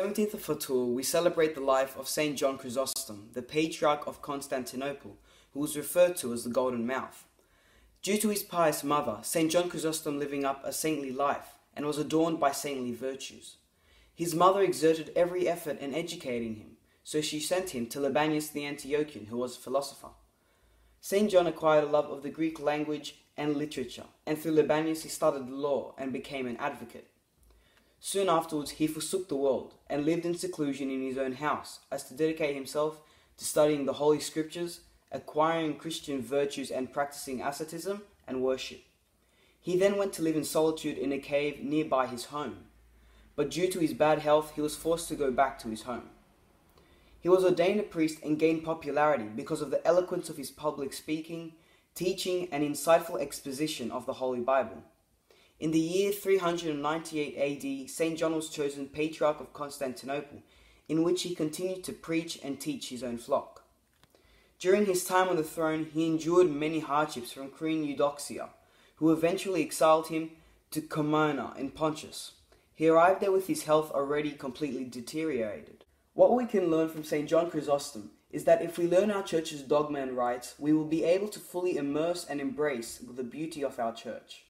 17th of Hator, we celebrate the life of St. John Chrysostom, the Patriarch of Constantinople, who was referred to as the Golden Mouth. Due to his pious mother, St. John Chrysostom living up a saintly life and was adorned by saintly virtues. His mother exerted every effort in educating him, so she sent him to Libanius the Antiochian, who was a philosopher. St. John acquired a love of the Greek language and literature, and through Libanius he studied law and became an advocate. Soon afterwards, he forsook the world and lived in seclusion in his own house, as to dedicate himself to studying the Holy Scriptures, acquiring Christian virtues, and practicing asceticism and worship. He then went to live in solitude in a cave nearby his home, but due to his bad health, he was forced to go back to his home. He was ordained a priest and gained popularity because of the eloquence of his public speaking, teaching, and insightful exposition of the Holy Bible. In the year 398 AD, St. John was chosen Patriarch of Constantinople, in which he continued to preach and teach his own flock. During his time on the throne, he endured many hardships from Queen Eudoxia, who eventually exiled him to Comana in Pontus. He arrived there with his health already completely deteriorated. What we can learn from St. John Chrysostom is that if we learn our church's dogma and rites, we will be able to fully immerse and embrace the beauty of our church.